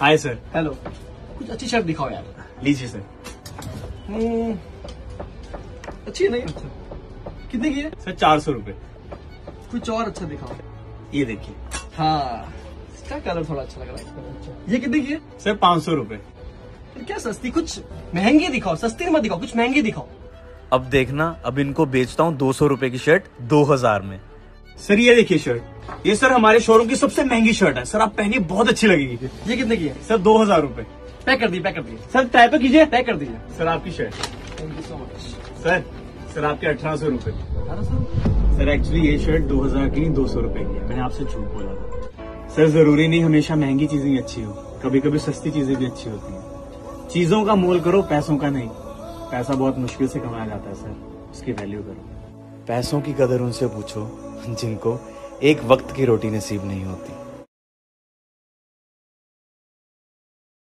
Hi sir. Hello. कुछ अच्छी shirt दिखाओ यार। लीजिए सर। हम्म, अच्छी नहीं? अच्छा। कितने की है? सर चार सौ रूपए। कुछ और अच्छा दिखाओ। ये देखिए। हाँ इसका कलर थोड़ा अच्छा लग रहा है। ये कितने की है? सर पाँच सौ रूपए। क्या सस्ती? कुछ महँगी दिखाओ सस्ती मत दिखाओ कुछ महँगी दिखाओ। अब देखना अब इनको बेचता हूँ दो सौ रूपए की शर्ट दो हज़ार में। सर ये देखिए शर्ट ये सर हमारे शोरूम की सबसे महँगी शर्ट है। सर आप पहनिए बहुत अच्छी लगेगी। ये कितने की है? सर दो हज़ार रूपए। पैक कर दिए पैक कर दिए। सर टाइप पे कीजिए। पैक कर दिए सर आपकी shirt thank you so much sir sir आपके अठारह सौ रूपए। सर एक्चुअली ये शर्ट दो हज़ार की नहीं दो सौ रूपए की है। मैंने आपसे झूठ बोला था। सर ज़रूरी नहीं हमेशा महँगी चीज़ें ही अच्छी हो। कभी कभी सस्ती चीज़ें भी अच्छी होती हैं। चीज़ों का मोल करो पैसों का नहीं। पैसा बहुत मुश्किल से कमाया जाता है सर। उसकी वैल्यू करो। पैसों की कदर उनसे पूछो। जिनको एक वक्त की रोटी नसीब नहीं होती।